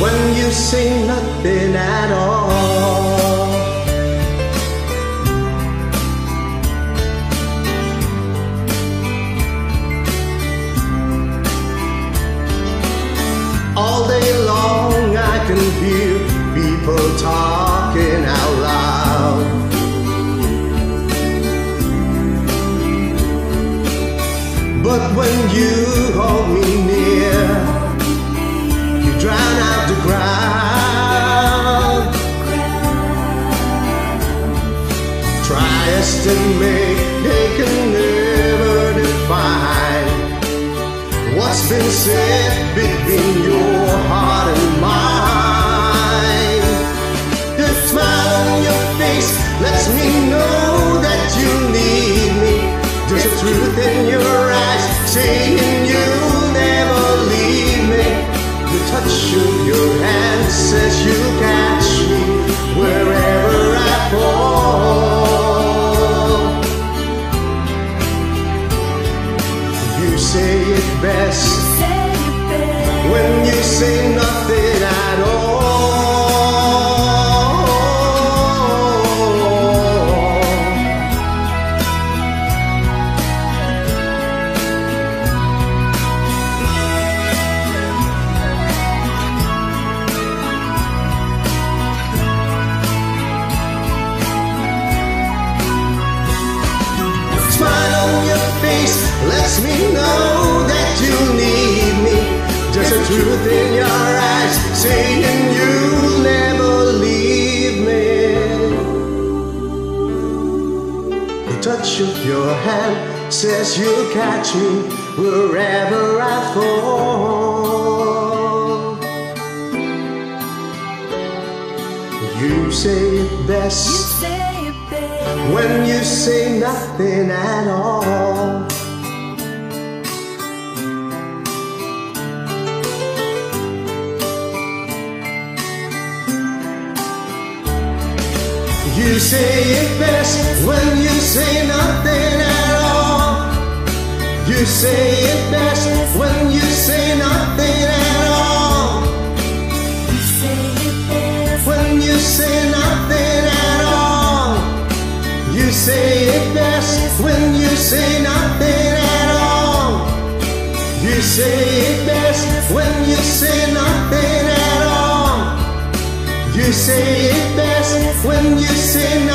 when you say nothing at all. All day long I can hear people talking out loud. But when you hold me near, drown out the crowd. Try may, they can never define what's been said between your heart and face lets me know that you need me. There's a truth in your eyes saying you'll never leave me. The touch of your hand says you'll catch me wherever I fall. You say it best when you say nothing at all. You say it best when you say nothing at all. You say it best when you say nothing at all. When you say nothing at all. You say it best when you say nothing at all. You say it best when you say nothing at all. You say it best when you say